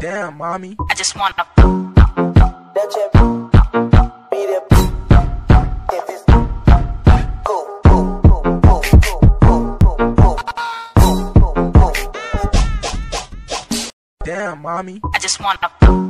Damn, mommy. I just wanna. Damn, mommy. I just wanna.